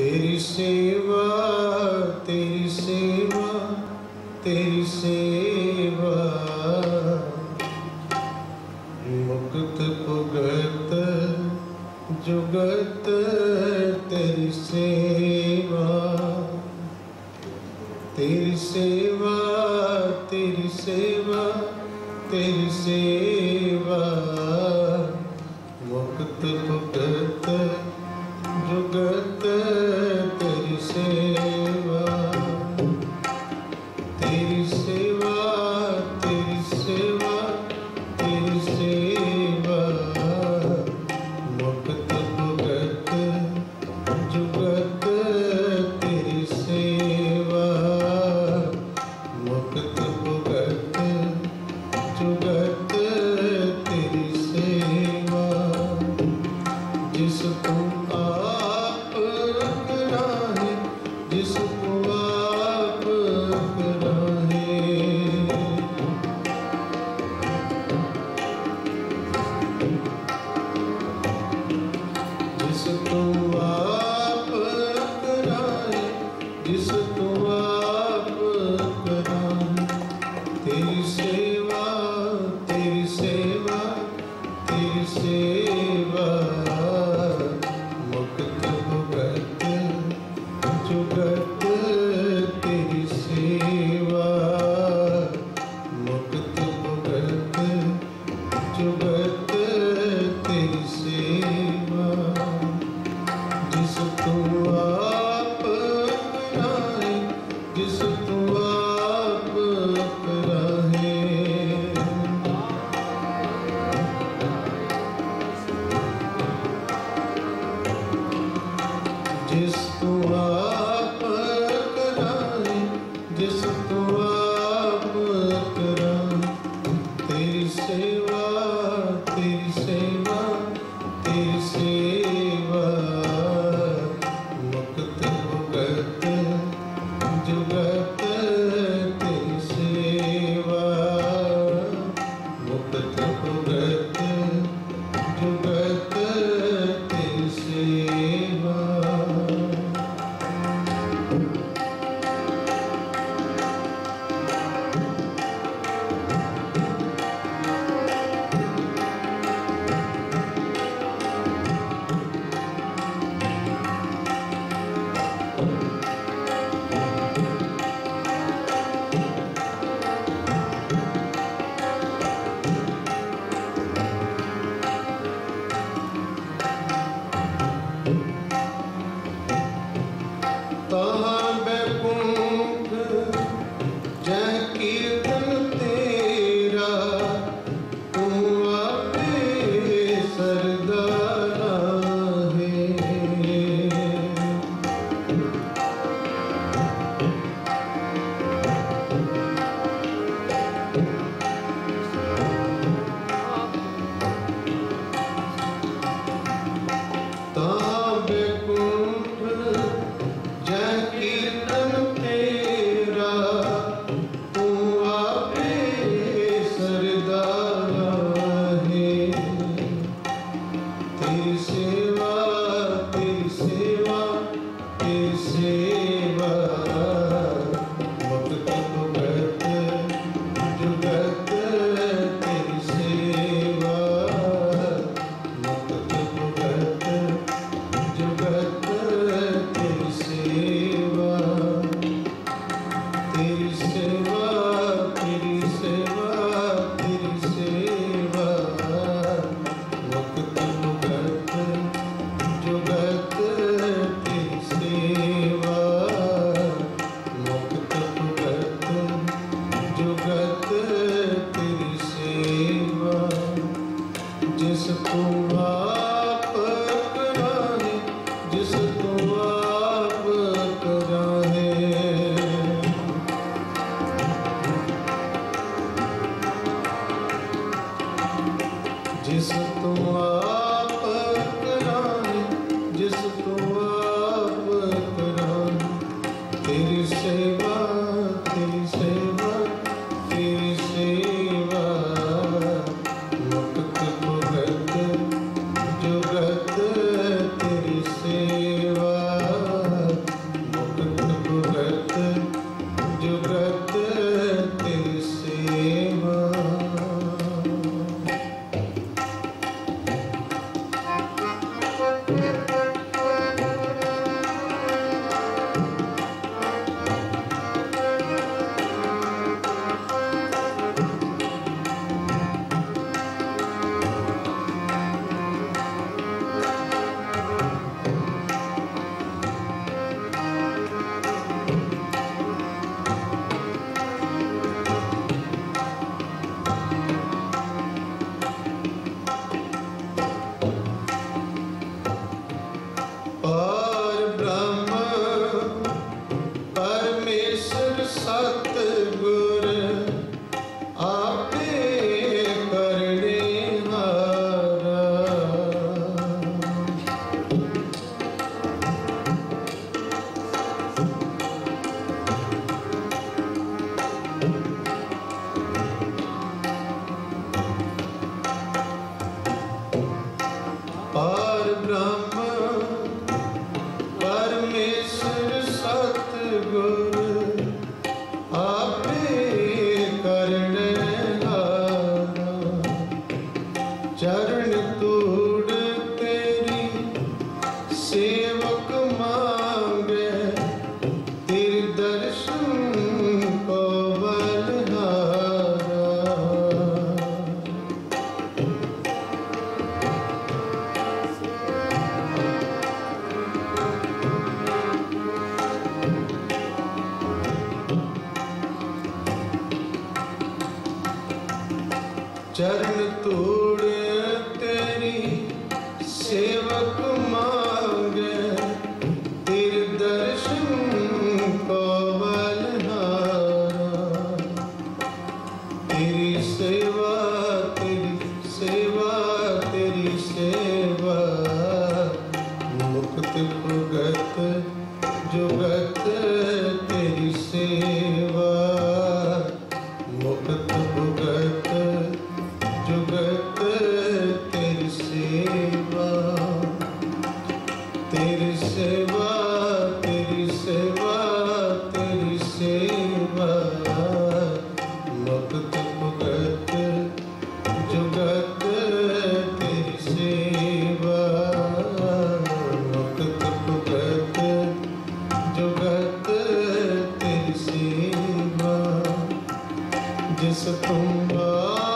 तेरी सेवा तेरी सेवा तेरी सेवा। मुक्त भुगत, जुगत तेरी सेवा। तेरी सेवा तेरी सेवा। से सेवा सेवा तेरी सेवा Kumbh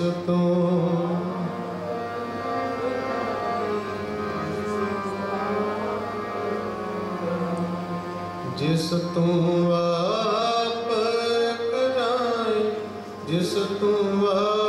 Σωτό. ਜਿਸ ਤੂੰ ਆਪ ਕਰਾਈ ਜਿਸ ਤੂੰ ਆਪ